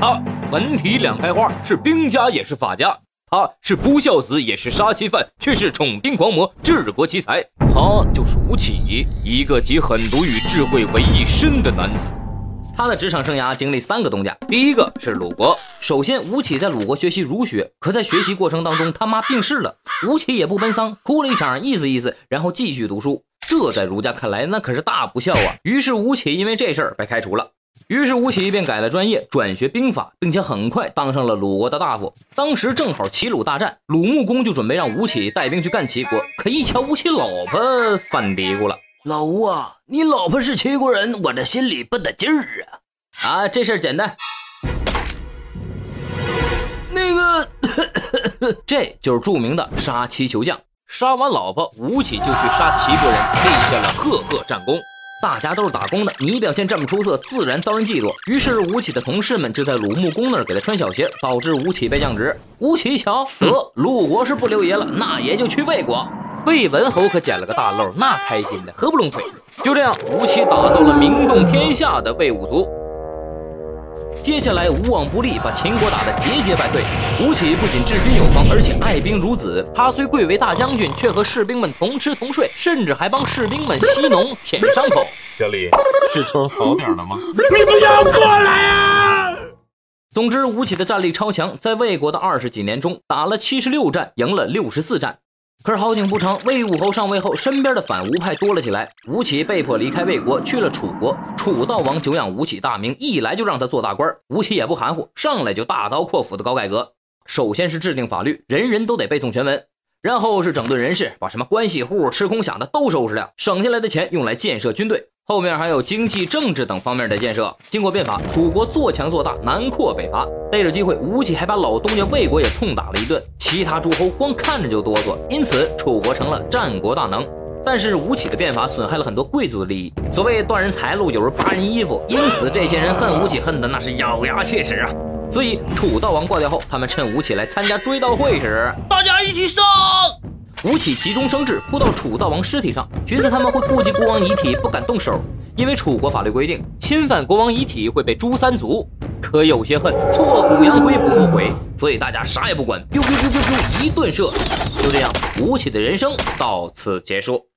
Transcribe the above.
他文体两开花，是兵家也是法家。他是不孝子，也是杀妻犯，却是宠兵狂魔，治国奇才。他就是吴起，一个集狠毒与智慧为一身的男子。他的职场生涯经历三个东家，第一个是鲁国。首先，吴起在鲁国学习儒学，可在学习过程当中，他妈病逝了，吴起也不奔丧，哭了一场，意思意思，然后继续读书。这在儒家看来，那可是大不孝啊。于是吴起因为这事儿被开除了。于是吴起便改了专业，转学兵法，并且很快当上了鲁国的大夫。当时正好齐鲁大战，鲁穆公就准备让吴起带兵去干齐国。可一瞧吴起老婆，犯嘀咕了：“老吴啊，你老婆是齐国人，我这心里不得劲儿啊！”啊，这事儿简单。那个，这就是著名的杀妻求将。杀完老婆，吴起就去杀齐国人，立下了赫赫战功。大家都是打工的，你表现这么出色，自然遭人嫉妒。于是吴起的同事们就在鲁穆公那儿给他穿小鞋，导致吴起被降职。吴起一瞧，得鲁国是不留爷了，那爷就去魏国。魏文侯可捡了个大漏，那开心的合不拢腿。就这样，吴起打造了名动天下的魏武卒。接下来无往不利，把秦国打得节节败退。吴起不仅治军有方，而且爱兵如子。他虽贵为大将军，却和士兵们同吃同睡，甚至还帮士兵们吸脓舔伤口。小李，是村好点了吗？你不要过来啊！总之，吴起的战力超强，在魏国的二十几年中，打了七十六战，赢了六十四战。可是好景不长，魏武侯上位后，身边的反吴派多了起来。吴起被迫离开魏国，去了楚国。楚悼王久仰吴起大名，一来就让他做大官。吴起也不含糊，上来就大刀阔斧的搞改革。首先是制定法律，人人都得背诵全文；然后是整顿人事，把什么关系户、吃空饷的都收拾掉，省下来的钱用来建设军队。后面还有经济、政治等方面的建设。经过变法，楚国做强做大，南扩北伐。逮着机会，吴起还把老东家魏国也痛打了一顿。其他诸侯光看着就哆嗦，因此楚国成了战国大能。但是吴起的变法损害了很多贵族的利益，所谓断人财路，有人扒人衣服，因此这些人恨吴起恨的那是咬牙切齿啊。所以楚悼王挂掉后，他们趁吴起来参加追悼会时，大家一起上。吴起急中生智，扑到楚悼王尸体上，寻思他们会顾及国王遗体，不敢动手，因为楚国法律规定，侵犯国王遗体会被诛三族。可有些恨，挫骨扬灰不后悔，所以大家啥也不管，biu biu biu biu biu 一顿射，就这样，吴起的人生到此结束。